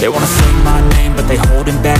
They wanna say my name, but they holding back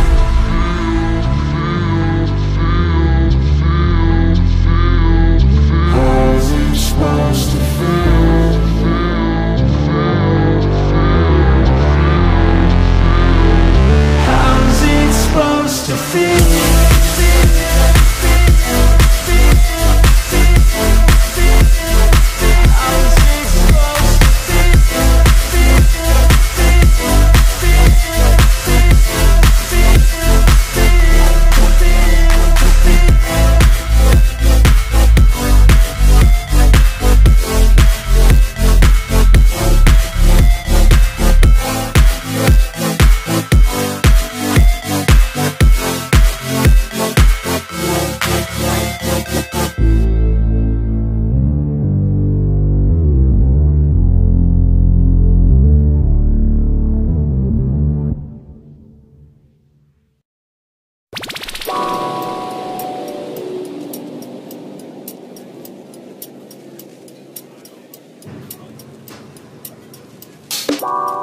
you.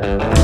Thank